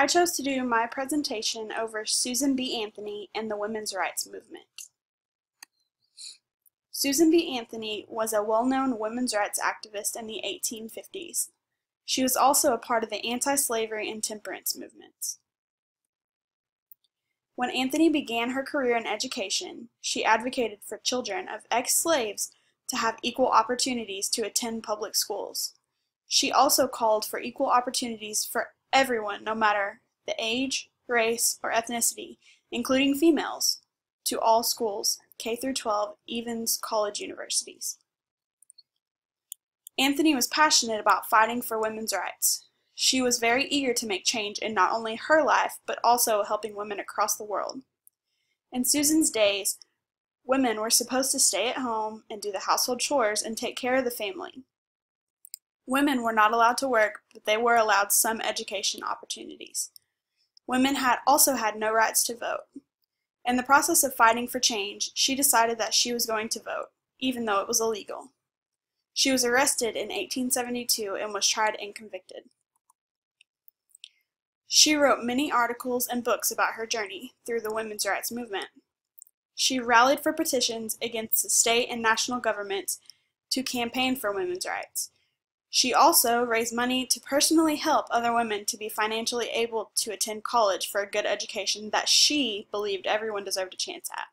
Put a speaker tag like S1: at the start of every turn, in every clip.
S1: I chose to do my presentation over Susan B. Anthony and the women's rights movement. Susan B. Anthony was a well-known women's rights activist in the 1850s. She was also a part of the anti-slavery and temperance movements. When Anthony began her career in education, she advocated for children of ex-slaves to have equal opportunities to attend public schools. She also called for equal opportunities for everyone, no matter the age, race, or ethnicity, including females, to all schools, K through 12, even College universities. Anthony was passionate about fighting for women's rights. She was very eager to make change in not only her life, but also helping women across the world. In Susan's days, women were supposed to stay at home and do the household chores and take care of the family. Women were not allowed to work, but they were allowed some education opportunities. Women had also had no rights to vote. In the process of fighting for change, she decided that she was going to vote, even though it was illegal. She was arrested in 1872 and was tried and convicted. She wrote many articles and books about her journey through the women's rights movement. She rallied for petitions against the state and national governments to campaign for women's rights. She also raised money to personally help other women to be financially able to attend college for a good education that she believed everyone deserved a chance at.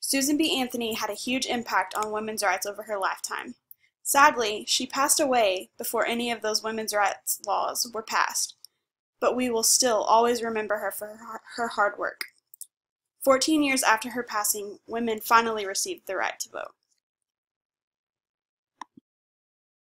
S1: Susan B. Anthony had a huge impact on women's rights over her lifetime. Sadly, she passed away before any of those women's rights laws were passed, but we will still always remember her for her hard work. Fourteen years after her passing, women finally received the right to vote.